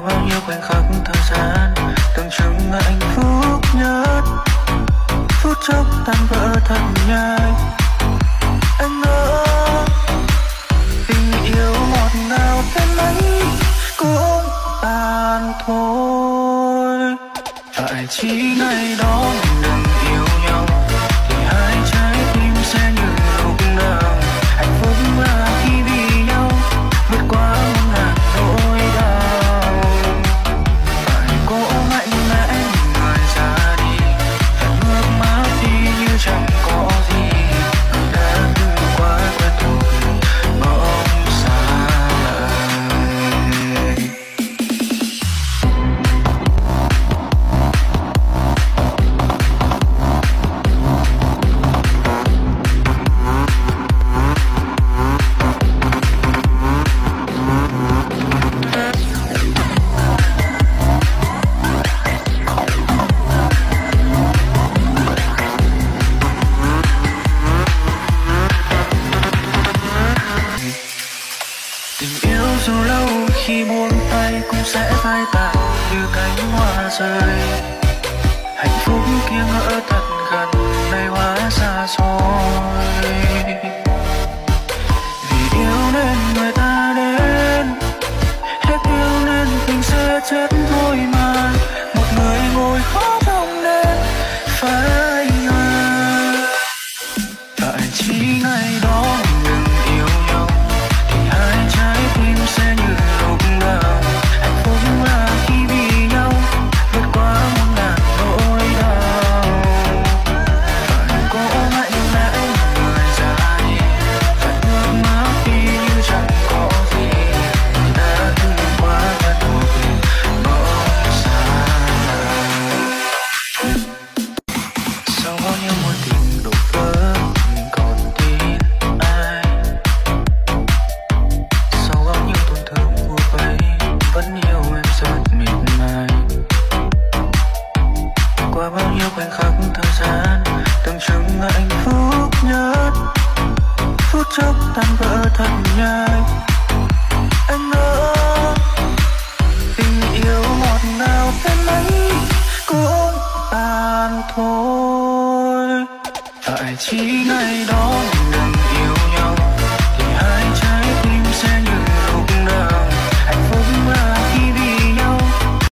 bao nhiêu khoảnh khắc thời gian tưởng chừng là hạnh phúc nhất. Phút chốc tan vỡ thật nhanh anh ơi, tình yêu ngọt ngào thế mấy cũng tàn thôi. Phải chỉ ngày đó? Tình yêu dù lâu khi buông tay cũng sẽ phai tàn như cánh hoa rơi. Hạnh phúc kia ngỡ thật gần, nay hóa xa xôi vì yêu nên người ta đến, hết yêu nên tình sẽ chết thôi mà. Một người ngồi khóc không nên phải ngờ tại chỉ ngày qua bao nhiêu khoảnh khắc thời gian tưởng chừng là hạnh phúc nhất phút chốc tan vỡ thật nhanh anh ơi tình yêu ngọt ngào thế mấy cũng tàn thôi. Phải chỉ ngày đó